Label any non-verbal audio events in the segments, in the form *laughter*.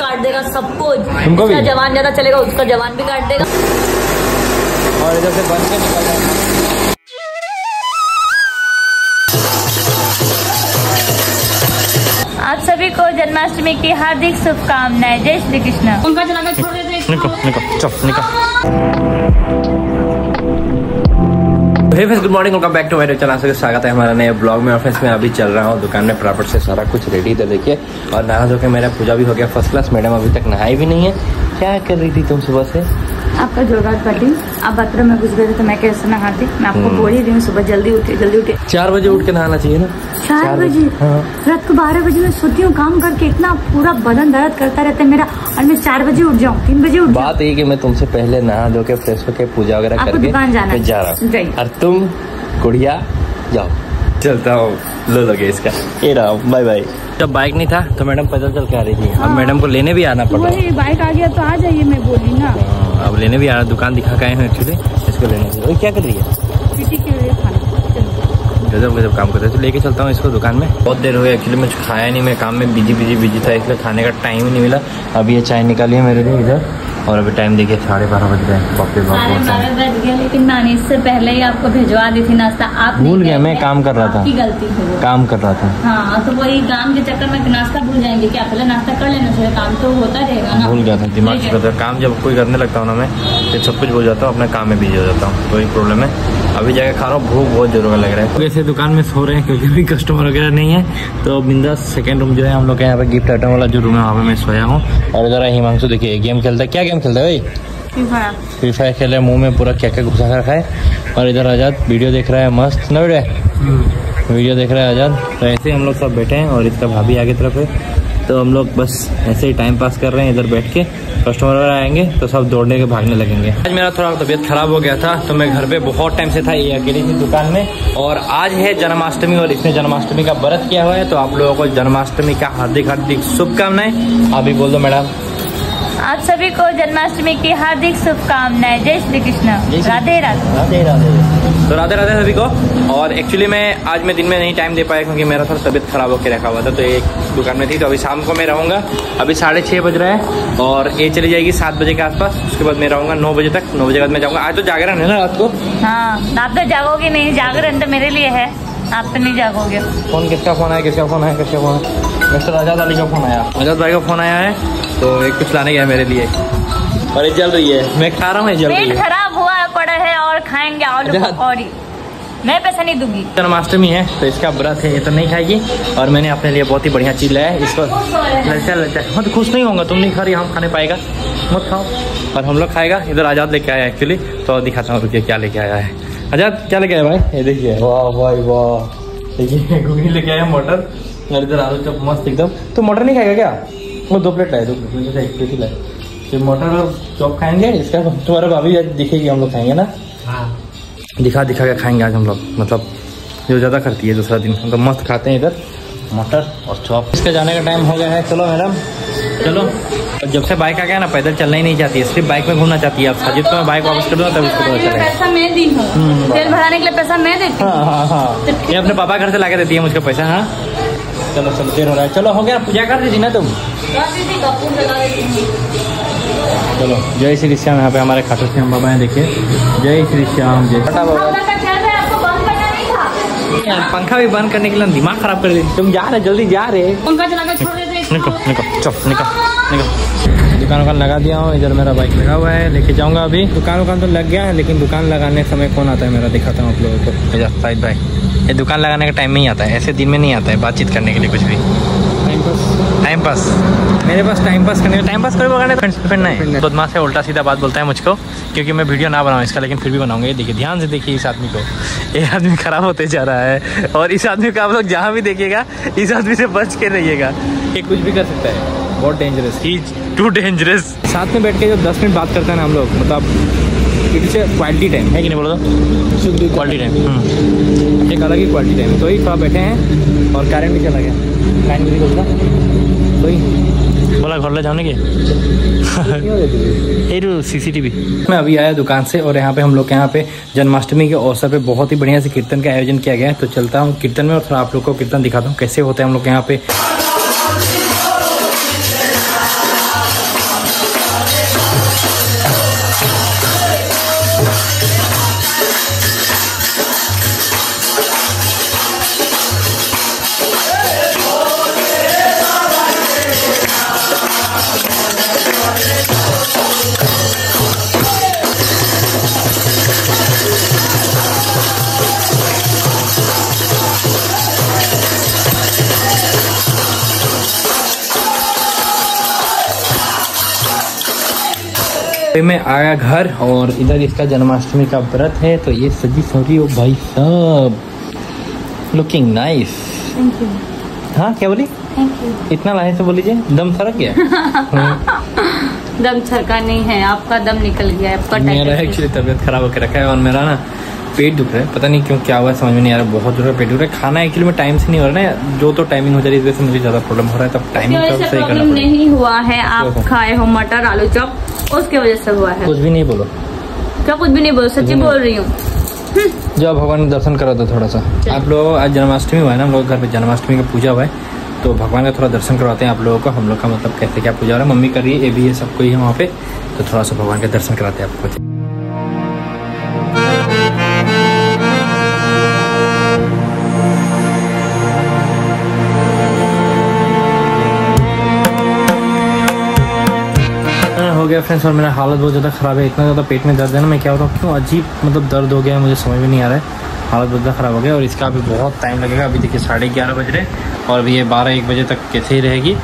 काट देगा सब कुछ। तुमको भी? जवान ज़्यादा चलेगा उसका जवान भी काट देगा। और इधर से बन के निकल आप सभी को जन्माष्टमी की हार्दिक शुभकामनाएँ। जय श्री कृष्ण। पंखा चलाकर छोड़ देते निको निको चल निको friends good morning welcome back to मेरे चैनल से स्वागत है हमारा नया ब्लॉग में। ऑफ़िस में मैं अभी चल रहा हूँ। दुकान में प्रॉपर से सारा कुछ रेडी था देखिए। और नहा धो के मेरा पूजा भी हो गया। फ़र्स्ट क्लास मैडम अभी तक नहाई भी नहीं है। क्या कर रही थी तुम सुबह से? आपका जोगाड़ पार्टी आप बाथरूम में घुस गए थे तो मैं कैसे नहाती? मैं आपको हम्म। बोल ही रही हूँ सुबह जल्दी उठे जल्दी उठे। चार बजे उठ के नहाना चाहिए ना? चार बजे? हाँ। रात को बारह बजे मैं सोती हूँ काम करके इतना पूरा बदन दर्द करता रहता है मेरा और मैं चार बजे उठ जाऊँ तीन बजे उठ बात ये कि मैं तुमसे पहले नहा धो के फ्रेश होके पूजा वगैरह करके। जा रहा हूँ। और तुम गुड़िया जाओ। चलता हूँ। लो लोगे इसका ये रहा बाय बाय जब बाइक नहीं था तो मैडम पैदल चल के आ रही थी। अब हाँ। मैडम को लेने भी आना पड़। बाइक आ गया तो आ जाइए मैं बोली ना। हाँ, अब लेने भी आ रहा दुकान दिखा के आए हैं एक्चुअली इसको लेने से ओए, क्या कर रही है? के लिए। गजब गजब काम कर रहे हैं। तो लेके चलता हूँ इसको दुकान में। बहुत देर हो गई एक्चुअली मुझे खाया नहीं मैं काम में बिज़ी बिज़ी बिज़ी था इसलिए खाने का टाइम ही नहीं मिला। अभी ये चाय निकाली है मेरे लिए इधर। और अभी टाइम देखिए साढ़े बारह बज गए हैं। बाप साढ़े बारह बज गया लेकिन मैंने इससे पहले ही आपको भिजवा दी थी नाश्ता। आप भूल गया, मैं काम कर रहा था। गलती है काम कर रहा था। हाँ तो वही काम के चक्कर में नाश्ता भूल जाएँगे। क्या पहले नाश्ता कर लेना चाहिए काम तो होता रहेगा ना। भूल गया था दिमाग काम जब कोई करने लगता हूँ ना मैं फिर सब कुछ भूल जाता हूँ अपने काम में बिज़ी हो जाता हूँ वही प्रॉब्लम है। अभी जाके खा रहा हूँ भूख बहुत जोरों का लग रहा है। वैसे दुकान में सो रहे हैं क्योंकि अभी कस्टमर वगैरह नहीं है तो बिंदा सेकंड रूम जो है हम लोग के यहाँ पे गिफ्ट आइटम वाला जो रूम है वहाँ पे मैं सोया हूँ। और इधर है हिमांशु देखिए गेम खेलता है। क्या गेम खेलता है भाई? फ्री फायर खेल रहा है मुँह में पूरा क्या क्या घुसा रखा है। और इधर आज़ाद वीडियो देख रहा है मस्त ना बेटे वीडियो देख रहा है आज़ाद। तो ऐसे ही हम लोग सब बैठे हैं और इसका भाभी आगे तरफ़ है। तो हम लोग बस ऐसे ही टाइम पास कर रहे हैं इधर बैठ के। कस्टमर वगैरह आएँगे तो सब दौड़ने के भागने लगेंगे। आज मेरा थोड़ा तबीयत खराब हो गया था तो मैं घर पे बहुत टाइम से था, ये अकेली थी दुकान में। और आज है जन्माष्टमी और इसने जन्माष्टमी का व्रत किया हुआ है तो आप लोगों को जन्माष्टमी का हार्दिक हार्दिक शुभकामनाएँ अभी बोल दो मैडम। आप सभी को जन्माष्टमी की हार्दिक शुभकामनाएँ। जय श्री कृष्ण। राधे राधे। राधे राधे। तो राधे राधे सभी को। और एक्चुअली मैं आज मैं दिन में नहीं टाइम दे पाया क्योंकि मेरा थोड़ा तबियत खराब होकर रखा हुआ था तो एक दुकान में थी तो अभी शाम को मैं रहूँगा। अभी साढ़े छः बज रहा है और ये चली जाएगी सात बजे के आसपास। उसके बाद मैं रहूँगा नौ बजे तक। नौ बजे के बाद मैं जाऊँगा। आज तो जागरण है ना रात को? हाँ आप तो जागोगे नहीं। जागरण तो मेरे लिए है। आप तो नहीं जागोगे। फ़ोन किसका फ़ोन आया किसका फ़ोन आया किसका फ़ोन आया? मिस्टर आज़ाद अली का फ़ोन आया। आज़ाद भाई का फ़ोन आया है। तो एक कुछ लाने गया मेरे लिए। और ये जल रही है। मैं खा रहा हूँ जल रही पेट खराब हुआ पड़ा है और खाएँगे और और मैं पैसा नहीं दूँगी। जन्माष्टमी है तो इसका व्रत है ये तो नहीं खाएगी। और मैंने अपने लिए बहुत ही बढ़िया चीज़ लाया है इसको ललचा ललचा। हाँ तो खुश नहीं होगा तुम नहीं खा रही हम खाने पाएगा। मत खाओ। और हम लोग खाएगा इधर आज़ाद लेके आया एक्चुअली तो दिखाता हूँ रुकिए क्या लेके आया है। आज़ाद क्या लेके आया भाई? ये देखिए। वाह भाई वाह। देखिए *laughs* घुगनी लेके आया मटर। और इधर आलू चप मस्त एकदम। तो मटर नहीं खाएगा क्या? वो दो प्लेट लाए दो प्लेट मुझे एक प्लेट ही लाए। तो मटर और चॉप खाएँगे इसका तुम्हारा भाभी आज दिखेगी हम लोग खाएँगे ना? हाँ। दिखा दिखा के खाएँगे आज हम लोग मतलब जो ज़्यादा करती है दूसरा दिन हम तो मस्त खाते हैं इधर मटर और चौप। इसके जाने का टाइम हो गया है चलो मैडम चलो। जब से बाइक आ गया ना पैदल चलना ही नहीं चाहती है सिर्फ़ बाइक में घूमना चाहती है। अब साजिद को मैं बाइक वापस कर दूँगा तब पता चलेगा। पैसा मैं दी हूँ हम्म, तेल भराने के लिए पैसा मैं देती हूँ। हाँ हाँ हाँ। ये अपने पापा घर से ला के देती है मुझको पैसा हाँ? चलो चलो देर हो रहा है। चलो हो गया। पूजा कर दी थी ना तुम। चलो जय श्री श्याम। यहाँ पे हमारे खाटू श्याम बाबा हैं देखिए। जय श्री श्याम जय पंखा भी बंद करने के लिए दिमाग खराब कर देती तुम जा रहे जल्दी जा रहे। पंखा निकल छोड़ निकल निको निको चुप निको निको दुकान वकान लगा दिया हूँ इधर मेरा बाइक लगा हुआ है लेके जाऊँगा अभी। दुकान वकान तो लग गया है लेकिन दुकान लगाने समय कौन आता है मेरा दिखाता हूँ आप लोगों को। इधर साहिद भाई ये दुकान लगाने का टाइम नहीं आता है ऐसे दिन में नहीं आता है बातचीत करने के लिए कुछ भी। टाइम पास टाइम पास मेरे पास टाइम पास करने टाइम पास करोगे फ्रेंड्स फ्रेंड नहीं बदमाश है उल्टा सीधा बात बोलता है मुझको क्योंकि मैं वीडियो ना बनाऊँ इसका लेकिन फिर भी बनाऊँगा। ये देखिए ध्यान से देखिए इस आदमी को। ये आदमी खराब होते जा रहा है और इस आदमी को आप लोग जहाँ भी देखिएगा इस आदमी से बच के रहिएगा। ये कुछ भी कर सकता है बहुत डेंजरस ही टू डेंजरस साथ में बैठ के जो दस मिनट बात करते हैं ना हम लोग मतलब क्वालिटी टाइम है कि नहीं बोलो तो? क्वालिटी टाइम एक अलग ही क्वालिटी टाइम तो ही थोड़ा बैठे हैं और करेंट भी चला गया। लाइन भी निकलता तो ही। बोला घर ले जाने के? *laughs* ये सीसीटीवी मैं अभी आया दुकान से और यहाँ पे हम लोग के यहाँ पे जन्माष्टमी के अवसर पे बहुत ही बढ़िया से कीर्तन का आयोजन किया गया है। तो चलता हूँ कीर्तन में और थोड़ा आप लोग को कीर्तन दिखाता हूँ। कैसे होते हैं हम लोग के यहाँ पे? मैं आया घर और इधर इसका जन्माष्टमी का व्रत है तो ये सजी सवरी ओ भाई साहब। लुकिंग नाइस हाँ क्या बोली? इतना लाहे से बोलीजिए दम सरक गया? *laughs* दम छरका नहीं है आपका दम निकल गया है मेरा एक्चुअली तबीयत खराब होकर रखा है और मेरा ना पेट दुख रहा है। पता नहीं क्यों क्या हुआ है समझ में नहीं आ रहा। बहुत ज़ोर पेट दुख रहा है। खाना एक्चुअली में टाइम से नहीं हो रहा है ना जो तो टाइमिंग हो जा रही है इस वजह से मुझे ज़्यादा प्रॉब्लम हो रहा है तब टाइमिंग सही करना नहीं हुआ है। आप खाए हो मटर आलू चॉप। उसके वजह से हुआ है। कुछ भी नहीं बोलो। क्या कुछ भी नहीं बोलो सच्ची बोल रही हूँ। जो भगवान का दर्शन करा दो थोड़ा सा। आप लोग आज जन्माष्टमी हुआ है ना हम लोग घर पे जन्माष्टमी का पूजा हुआ है। तो भगवान का थोड़ा दर्शन करवाते हैं आप लोगों को। हम लोग का मतलब कैसे क्या पूजा हो रहा है। मम्मी कर रही है ये भी है सबको ही है वहाँ पे। तो थोड़ा सा भगवान के दर्शन कराते हैं आपको। गया फ्रेंड्स और मेरा हालत बहुत ज़्यादा ख़राब है। इतना ज़्यादा पेट में दर्द है ना मैं क्या बताऊँ? क्यों अजीब मतलब दर्द हो गया है मुझे समझ में नहीं आ रहा है। हालत बहुत ज़्यादा ख़राब हो गया और इसका अभी बहुत टाइम लगेगा। अभी देखिए साढ़े ग्यारह बज रहे और अभी ये बारह एक बजे तक कैसे ही रहेगी।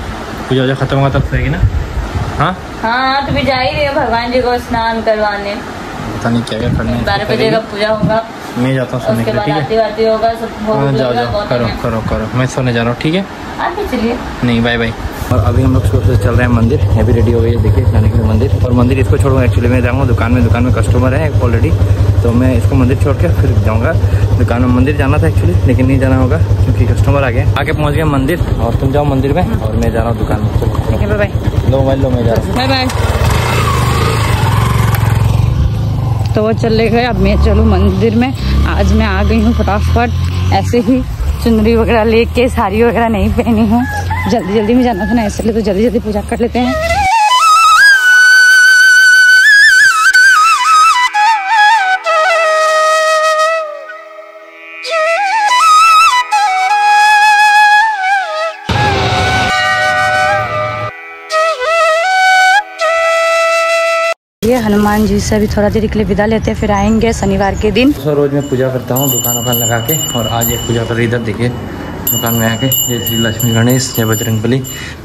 पूजा वूजा खत्म होगा तब रहेगी ना? हाँ? हाँ तो भी जा ही रही हो भगवान जी को स्नान करवाने। पता नहीं क्या क्या करना है बारह बजे का पूजा होगा। मैं जाता हूँ सोने के लिए ठीक है? हाँ जाओ जाओ करो करो करो। मैं सोने जा रहा हूँ ठीक है? आप भी चलिए। नहीं बाय बाय और अभी हम लोग सुबह से चल रहे हैं मंदिर। ये भी रेडी हो गई है देखिए जाने के लिए मंदिर। और मंदिर इसको छोड़ूँगा एक्चुअली मैं जाऊँगा दुकान में दुकान में कस्टमर है ऑलरेडी तो मैं इसको मंदिर छोड़ के फिर जाऊँगा। दुकान में मंदिर जाना था एक्चुअली लेकिन नहीं जाना होगा क्योंकि कस्टमर आ गए। आके पहुँच गए मंदिर और तुम जाओ मंदिर में और मैं जा रहा हूँ दुकान में। चलो। बाय लो मोबाइल लो मैं जा रहा हूँ। बाय बाय तो वो चले गए अब मैं चलूँ मंदिर में। आज मैं आ गई हूँ फटाफट। ऐसे ही चुनरी वगैरह लेके साड़ी वगैरह नहीं पहनी हूँ। जल्दी जल्दी में जाना था ना, इसलिए तो जल्दी जल्दी पूजा कर लेते हैं। ये हनुमान जी से अभी थोड़ा देर के लिए विदा लेते हैं, फिर आएँगे शनिवार के दिन। रोज मैं पूजा करता हूँ दुकान वुकान लगा के, और आज एक पूजा कर इधर देखिए। दुकान में आके। जय श्री लक्ष्मी गणेश, जय बजरंग बली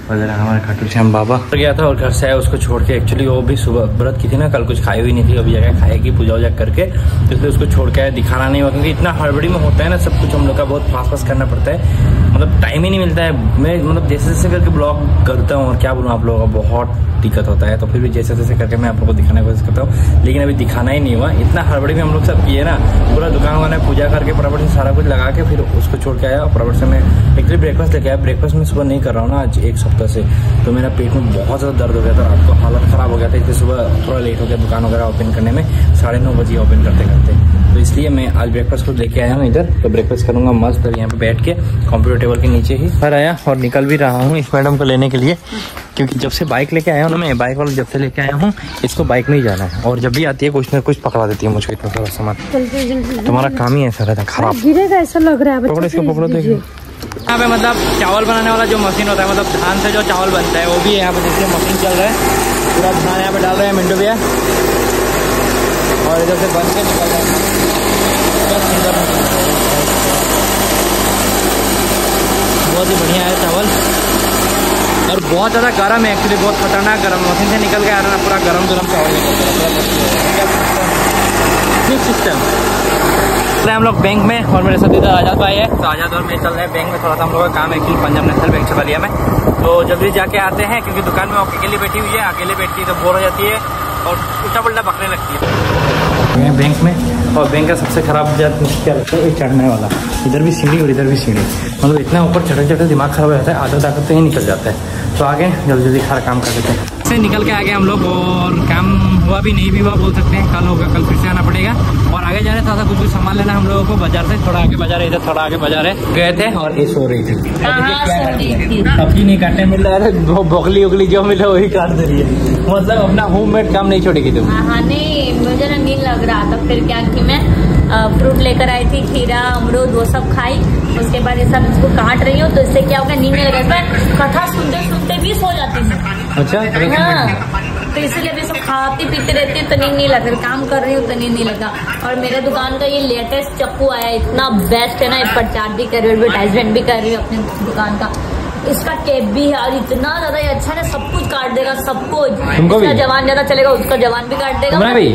हमारे खाटू श्याम बाबा। गया था और घर से आया, उसको छोड़ के एक्चुअली वो भी सुबह व्रत की थी ना, कल कुछ खाई हुई नहीं थी, अभी जाकर खाएगी पूजा वूजा करके तो इसलिए उसको छोड़ के आया, दिखाना नहीं हुआ, क्योंकि इतना हड़बड़ी में होता है ना, सब कुछ हम लोग का बहुत फास्ट फास्ट करना पड़ता है। मतलब टाइम ही नहीं मिलता है। मैं मतलब जैसे जैसे करके ब्लॉग करता हूँ, और क्या बोलूँ आप लोगों का, बहुत दिक्कत होता है। तो फिर भी जैसे जैसे करके मैं आप लोगों को दिखाने की कोशिश करता हूँ, लेकिन अभी दिखाना ही नहीं हुआ। इतना हड़बड़ी में हम लोग सब किए ना, पूरा दुकान वाला पूजा करके से सारा कुछ लगा के फिर उसको छोड़ के आया, और से मैं एक्चुअली ब्रेकफास्ट लेके आया। ब्रेकफास्ट मैं सुबह नहीं कर रहा हूँ ना आज, एक सप्ताह से। तो मेरा पेट में बहुत ज़्यादा दर्द हो गया था। रात को हालत ख़राब हो गया था, इसलिए सुबह थोड़ा लेट हो गया दुकान वगैरह ओपन करने में। साढ़े नौ बजे ओपन करते करते। तो इसलिए मैं आज ब्रेकफास्ट खुद लेके आया हूँ इधर। तो ब्रेकफास्ट करूँगा मस्त यहाँ पे बैठ के कंप्यूटर टेबल के नीचे ही। घर आया और निकल भी रहा हूँ इस मैडम को लेने के लिए। क्योंकि जब से बाइक लेके आया हूँ ना मैं बाइक वाला जब से लेके आया हूँ इसको बाइक में ही जाना है। और जब भी आती है कुछ ना कुछ पकड़ा देती है मुझको इतना सारा सामान। तुम्हारा काम ही ऐसा रहता है खराब। गिरेगा ऐसा लग रहा है पकड़ो इसको पकड़ो देखो। यहाँ पे मतलब चावल बनाने वाला जो मशीन होता है मतलब धान से जो चावल बनता है वो भी है यहाँ पे देखिए मशीन चल रहा है। पूरा धान यहाँ पे डाल रहे हैं मिंटू भैया। और इधर से बन के निकल रहा है। बहुत ही बढ़िया है चावल। और बहुत ज़्यादा गर्म है एक्चुअली बहुत खतरनाक गर्म मशीन से निकल के आ रहा है ना, पूरा गर्म गर्म चावल सिस्टम हैं। हम लोग बैंक में और मेरे साथ इधर आज़ाद भाई है। तो आज़ाद और मैं चल रहे हैं बैंक में। थोड़ा सा हम लोग का काम है एक्चुअली पंजाब नेशनल बैंक चला लिया में। तो जल्दी जाके आते हैं, क्योंकि दुकान में अकेले बैठी हुई है, अकेले बैठती है तो बोर हो जाती है और उल्टा पुल्टा पकड़ने लगती है। मैं बैंक में और बैंक का सबसे खराब जात क्या लगता है? ये चढ़ने वाला। इधर भी सीढ़ी और इधर भी सीढ़ी। मतलब इतना ऊपर चढ़ते चढ़ते दिमाग खराब हो जाता है आधा ताकत तो ही निकल जाता है। तो आगे जल्दी जल्दी सारा काम कर देते हैं। से निकल के आ गए हम लोग और काम हुआ भी नहीं भी हुआ बोल सकते हैं। कल होगा कल फिर से आना पड़ेगा। और आगे जाने था कुछ कुछ सामान लेना हम लोगों को। बाज़ार से थोड़ा आगे बाज़ार इधर थोड़ा आगे बाज़ार है। गए थे और ये सो रही थी। हाँ, सो सब्ज़ी नहीं काटने मिल रहा है वो बोकली उगली जो मिले वही काट दे रही है। मतलब अपना होममेड काम नहीं छोड़ेगी तुम। हाँ हाँ नहीं लग रहा था। फिर क्या कि मैं फ्रूट लेकर आई थी खीरा अमरूद वो सब खाई। उसके बाद ये सब इसको काट रही हूँ तो इससे क्या होगा नींद लग मैं कथा सुनते सुनते भी सो जाती थी अच्छा हाँ। तो इसीलिए भी सब खाती पीती रहती हूँ तो नींद नहीं लग काम कर रही हूँ तो नींद नहीं लगा और मेरे दुकान का ये लेटेस्ट चप्पू आया है, इतना बेस्ट है ना इस पर चार्ज भी कर रही हूँ एडवर्टाइजमेंट भी कर रही हूँ अपनी दुकान का। इसका टेप भी है और इतना ज़्यादा ये अच्छा है सब कुछ काट देगा सब कुछ तुमको भी? जवान ज़्यादा चलेगा उसका जवान भी काट देगा तुम्हारा भी?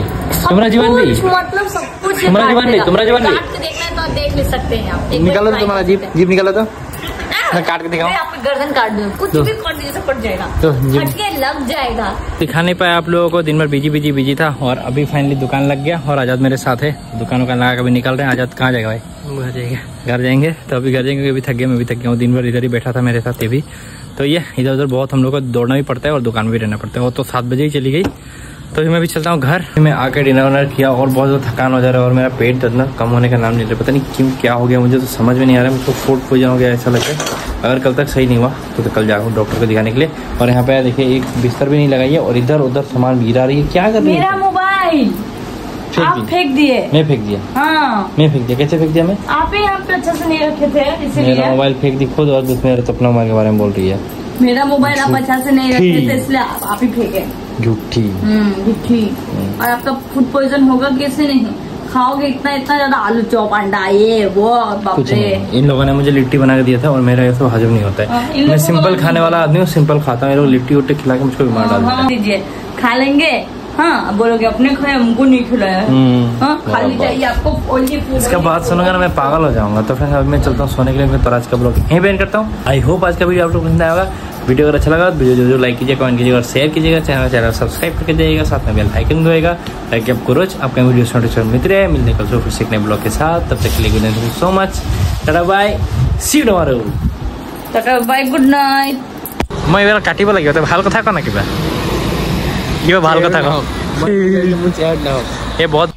तुम्हारा जीवन भी? मतलब सब कुछ तुम्हारा जीवन भी? तुम्हारा जीवन भी? देखना है तो आप देख ले सकते हैं आप निकालो तो तुम्हारा जीप जीप निकालो तो। मैं काट के दिखाऊँ? आपकी गर्दन काट दूँ। कुछ तो- भी काट दीजिए कट जाएगा? तो लग जाएगा। दिखा नहीं पाया आप लोगों को दिन भर बिज़ी बिज़ी बिज़ी था और अभी फाइनली दुकान लग गया और आज़ाद मेरे साथ है। दुकान वुकान लगा के अभी निकल रहे हैं। आज़ाद कहाँ जाएगा भाई? घर जाएगा। घर जाएँगे? तो अभी घर जाएँगे क्योंकि अभी थक गया मैं भी थक गया हूँ। दिन भर इधर ही बैठा था मेरे साथ ये भी। तो ये इधर उधर बहुत हम लोग को दौड़ना भी पड़ता है और दुकान भी रहना पड़ता है। वो तो सात बजे ही चली गई। तो अभी मैं भी चलता हूँ घर। मैं आके डिनर वनर किया और बहुत ज़्यादा थकान हो जा रहा है और मेरा पेट दर्द ना कम होने का नाम नहीं ले रहा पता नहीं क्यों क्या हो गया मुझे तो समझ में नहीं आ रहा है। मुझको फ़ूड पॉइजन हो गया ऐसा लग रहा है। अगर कल तक सही नहीं हुआ तो, तो कल जाऊँ डॉक्टर को दिखाने के लिए। और यहाँ पे देखिए एक बिस्तर भी नहीं लगाई है और इधर उधर सामान गिरा रही है। क्या कर रही है? मोबाइल। फेंक आप फेंक दिए। मैं फेंक दिया। हाँ। मैं फेंक दिया। कैसे फेंक दिया मैं? आप ही यहाँ पे अच्छे से नहीं रखे थे मेरा मोबाइल फेंक दी खुद और दूसरे मेरे सपना मोबाइल के बारे में बोल रही है। मेरा मोबाइल आप अच्छा। से नहीं रखे। थे इसलिए आप, आप ही फेंके। झूठी झूठी हम्म। और आपका फ़ूड पॉइजन होगा कैसे नहीं? खाओगे इतना इतना ज़्यादा आलू चौप अंडा ये वो बापरे कुछ नहीं. इन लोगों ने मुझे लिट्टी बना के दिया था और मेरा ये सब हजम नहीं होता हाँ, है मैं सिंपल खाने वाला आदमी हूँ सिंपल खाता हूँ. लिट्टी उट्टी खिला के मुझको बीमार डाल हाँ हैं दीजिए खा लेंगे? हाँ अब बोलोगे अपने खाए हमको नहीं खिलाया हम्म, हाँ खाली बराबर। चाहिए आपको ऑयली फूड इसका बात सुनूंगा ना मैं पागल हो जाऊंगा तो फिर अभी मैं चलता हूँ सोने के लिए तो आज का ब्लॉग यहीं पेन करता हूँ आई होप आज का वीडियो आप लोग को पसंद आया होगा वीडियो अगर अच्छा लगा तो वीडियो जो लाइक कीजिए कमेंट कीजिएगा और शेयर कीजिएगा चैनल चैनल सब्सक्राइब करके जाइएगा साथ में बेल आइकन भी होएगा ताकि आपको रोज आपका वीडियो नोटिफिकेशन मिलते रहे मिलने कल फिर सीखने ब्लॉग के साथ तब तक के लिए thank you so much tata bye see tomorrow bye good night মই এইবাৰ কাটিব লাগিব তই ভাল কথা ক না কিবা यो भाल का था। ये बहुत